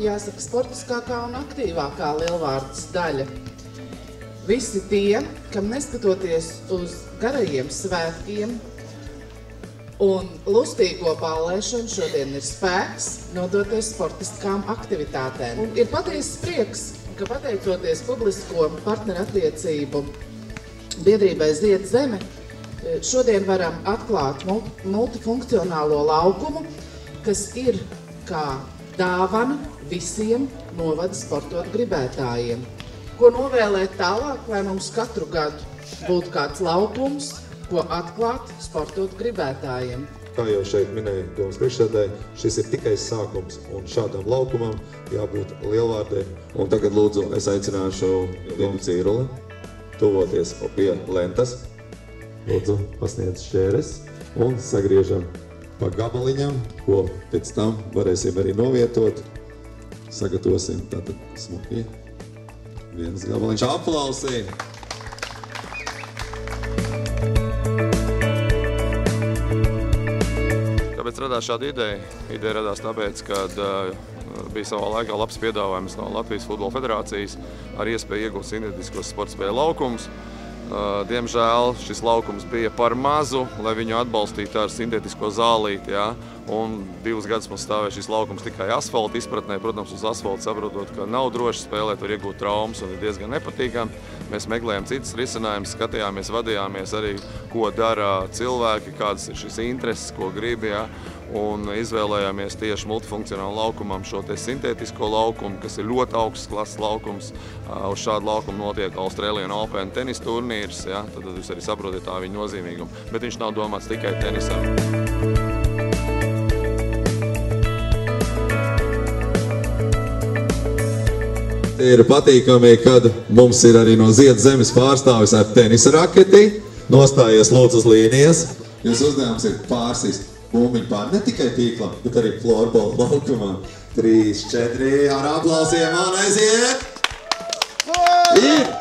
jāsaka, sportiskākā un aktīvākā lielvārdas daļa. Visi tie, kam neskatoties uz garajiem svētkiem un lustīgo ballēšanu, šodien ir spēks nodoties sportiskām aktivitātēm. Un ir patiesas prieks, ka pateicoties publisko partnerattiecību biedrībai Zied Zeme, šodien varam atklāt multifunkcionālo laukumu, kas ir kā dāvana visiem novada sportot gribētājiem. Ko novēlēt tālāk, lai mums katru gadu būtu kāds laukums, ko atklāt sportot gribētājiem. Kā jau šeit minēja domas priekšsēdēji, šis ir tikai sākums, un šādam laukumam jābūt lielvārdē. Un tagad lūdzu es aicināšu Lienu Cīruli tuvoties pie lentas. Lūdzu, pasniedz šķēres un sagriežam pa gabaliņam, ko pēc tam varēsim arī novietot. Sagatavosim tātad smuki. Viens gabaliņš aplausī! Kāpēc radās šāda ideja? Ideja radās tāpēc, ka uh, bija savā laikā labs piedāvājums no Latvijas Futbola Federācijas ar iespēju iegūt sintētiskos sporta spēļu laukumus. Diemžēl šis laukums bija par mazu, lai viņu atbalstītu ar sintētisko zālīti. Ja? Un divus gadus mums stāvēja šis laukums tikai asfalta izpratnē. Protams, uz asfalta saprotot, ka nav droši spēlēt, var iegūt traumas un ir diezgan nepatīkami. Mēs meklējām citas risinājumus, skatījāmies, vadījāmies arī, ko dara cilvēki, kādas ir šīs intereses, ko grib. Ja? Un izvēlējāmies tieši multifunkcionālu laukumam šo te sintētisko laukumu, kas ir ļoti augsts klases laukums. Uz šādu laukumu notiek Austrālijas Open tenis turnīrs, ja? tad jūs arī saprotat tā viņa nozīmīgumu. Bet viņš nav domāts tikai tenisam. Ir patīkami, kad mums ir arī no Ziedas zemes pārstāvis ar tenisa raketi. Nostājies lūdzu uz līnijas. Jūs uzdevums ir pārsist bumbiņu pār ne tikai tīklam, bet arī florbola laukumā. 3, 4 ar aplausiem un aiziet! Ir!